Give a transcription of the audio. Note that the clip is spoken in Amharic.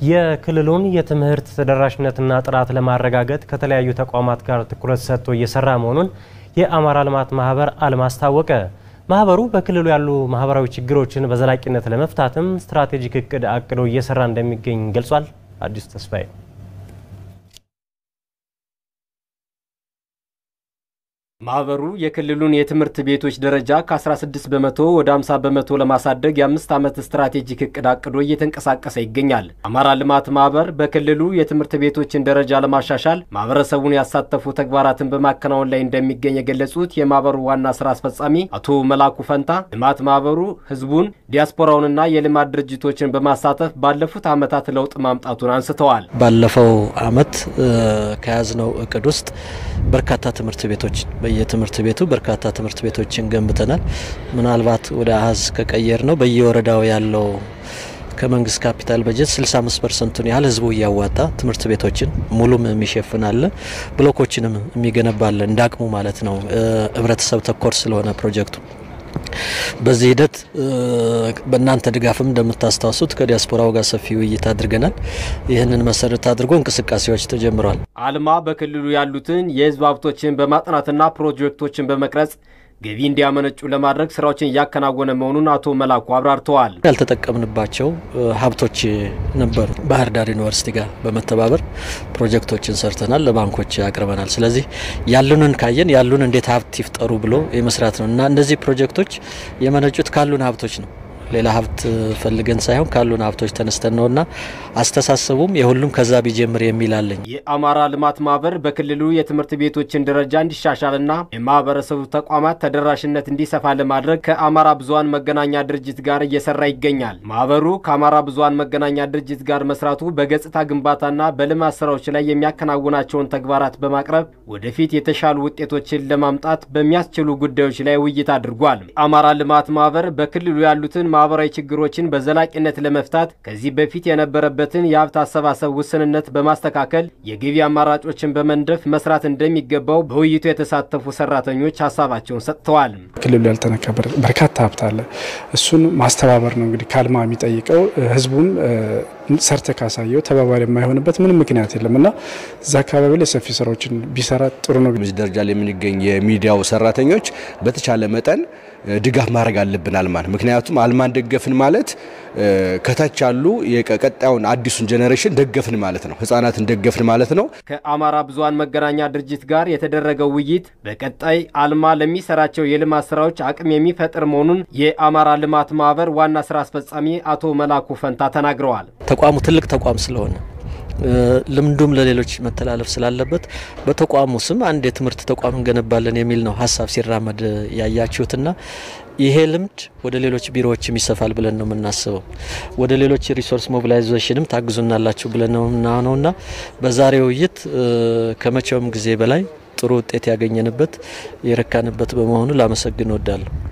የክልሉን የትምህርት ተደራሽነትና ጥራት ለማረጋገጥ ከተለያዩ ተቋማት ጋር ትኩረት ሰጥቶ እየሰራ መሆኑን የአማራ ልማት ማህበር አልማ አስታወቀ። ማህበሩ በክልሉ ያሉ ማህበራዊ ችግሮችን በዘላቂነት ለመፍታትም ስትራቴጂክ እቅድ አቅዶ እየሰራ እንደሚገኝ ገልጿል። አዲሱ ተስፋዬ ማህበሩ የክልሉን የትምህርት ቤቶች ደረጃ ከ16 በመቶ ወደ 50 በመቶ ለማሳደግ የአምስት ዓመት ስትራቴጂክ እቅድ አቅዶ እየተንቀሳቀሰ ይገኛል። አማራ ልማት ማህበር በክልሉ የትምህርት ቤቶችን ደረጃ ለማሻሻል ማህበረሰቡን ያሳተፉ ተግባራትን በማከናወን ላይ እንደሚገኝ የገለጹት የማህበሩ ዋና ስራ አስፈጻሚ አቶ መላኩ ፈንታ ልማት ማህበሩ ህዝቡን፣ ዲያስፖራውንና የልማት ድርጅቶችን በማሳተፍ ባለፉት ዓመታት ለውጥ ማምጣቱን አንስተዋል። ባለፈው ዓመት ከያዝነው እቅድ ውስጥ በርካታ ትምህርት ቤቶች በየትምህርት ቤቱ በርካታ ትምህርት ቤቶችን ገንብተናል። ምናልባት ወደ አሀዝ ከቀየር ነው በየወረዳው ያለው ከመንግስት ካፒታል በጀት 65 percent ቱን ያህል ህዝቡ እያዋጣ ትምህርት ቤቶችን ሙሉም የሚሸፍን አለ፣ ብሎኮችንም የሚገነባ አለ። እንዳቅሙ ማለት ነው። ህብረተሰብ ተኮር ስለሆነ ፕሮጀክቱ በዚህ ሂደት በእናንተ ድጋፍም እንደምታስታውሱት ከዲያስፖራው ጋር ሰፊ ውይይት አድርገናል። ይህንን መሰረት አድርጎ እንቅስቃሴዎች ተጀምረዋል። አልማ በክልሉ ያሉትን የህዝብ ሀብቶችን በማጥናትና ፕሮጀክቶችን በመቅረጽ ገቢ እንዲያመነጩ ለማድረግ ስራዎችን እያከናወነ መሆኑን አቶ መላኩ አብራርተዋል። ያልተጠቀምንባቸው ሀብቶች ነበሩ። ባህር ዳር ዩኒቨርሲቲ ጋር በመተባበር ፕሮጀክቶችን ሰርተናል፣ ለባንኮች አቅርበናል። ስለዚህ ያሉንን ካየን ያሉን እንዴት ሀብት ይፍጠሩ ብሎ የመስራት ነው እና እነዚህ ፕሮጀክቶች የመነጩት ካሉን ሀብቶች ነው ሌላ ሀብት ፈልገን ሳይሆን ካሉን ሀብቶች ተነስተን ነውና አስተሳሰቡም የሁሉም ከዛ ቢጀምር የሚል የአማራ ልማት ማህበር በክልሉ የትምህርት ቤቶችን ደረጃ እንዲሻሻልና የማህበረሰቡ ተቋማት ተደራሽነት እንዲሰፋ ለማድረግ ከአማራ ብዙሀን መገናኛ ድርጅት ጋር እየሰራ ይገኛል። ማህበሩ ከአማራ ብዙሀን መገናኛ ድርጅት ጋር መስራቱ በገጽታ ግንባታና በልማት ስራዎች ላይ የሚያከናውናቸውን ተግባራት በማቅረብ ወደፊት የተሻሉ ውጤቶችን ለማምጣት በሚያስችሉ ጉዳዮች ላይ ውይይት አድርጓል። የአማራ ልማት ማህበር በክልሉ ያሉትን ማህበራዊ ችግሮችን በዘላቂነት ለመፍታት ከዚህ በፊት የነበረበትን የሀብት አሰባሰብ ውስንነት በማስተካከል የገቢ አማራጮችን በመንደፍ መስራት እንደሚገባው በውይይቱ የተሳተፉ ሰራተኞች ሀሳባቸውን ሰጥተዋል። ክልሉ ያልተነካ በርካታ ሀብት አለ። እሱን ማስተባበር ነው እንግዲህ ካልማ የሚጠይቀው ህዝቡም ሰርተ ካሳየው ተባባሪ የማይሆንበት ምንም ምክንያት የለም እና እዛ አካባቢ ላይ ሰፊ ስራዎችን ቢሰራ ጥሩ ነው። በዚህ ደረጃ ላይ የምንገኝ የሚዲያው ሰራተኞች በተቻለ መጠን ድጋፍ ማድረግ አለብን አልማን። ምክንያቱም አልማን ደገፍን ማለት ከታች ያሉ የቀጣዩን አዲሱን generation ደገፍን ማለት ነው። ህጻናትን ደገፍን ማለት ነው። ከአማራ ብዙሀን መገናኛ ድርጅት ጋር የተደረገው ውይይት በቀጣይ አልማ ለሚሰራቸው የልማት ስራዎች አቅም የሚፈጥር መሆኑን የአማራ ልማት ማህበር ዋና ስራ አስፈጻሚ አቶ መላኩ ፈንታ ተናግረዋል። ተቋሙ ትልቅ ተቋም ስለሆነ ልምዱም ለሌሎች መተላለፍ ስላለበት በተቋሙ ስም አንድ የትምህርት ተቋም እንገነባለን የሚል ነው ሀሳብ ሲራመድ ያያችሁትና ይሄ ልምድ ወደ ሌሎች ቢሮዎችም ይሰፋል ብለን ነው የምናስበው። ወደ ሌሎች resource mobilization ም ታግዙናላችሁ ብለን ነው የምናምነውና በዛሬው ውይይት ከመቼውም ጊዜ በላይ ጥሩ ውጤት ያገኘንበት የረካንበት በመሆኑ ላመሰግን እወዳለሁ።